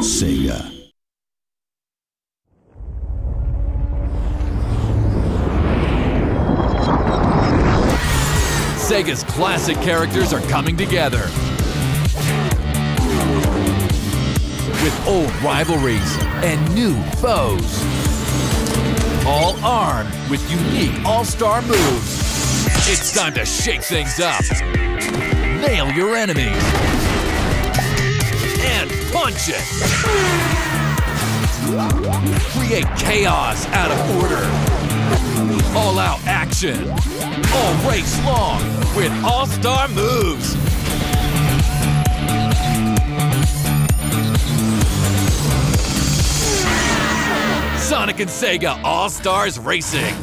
Sega. Sega's classic characters are coming together. With old rivalries and new foes. All armed with unique all-star moves. It's time to shake things up. Nail your enemies. Punch it. Create chaos out of order. All out action. All race long with all star moves. Sonic and Sega All Stars Racing.